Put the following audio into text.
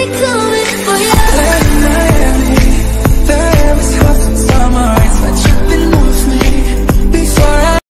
we could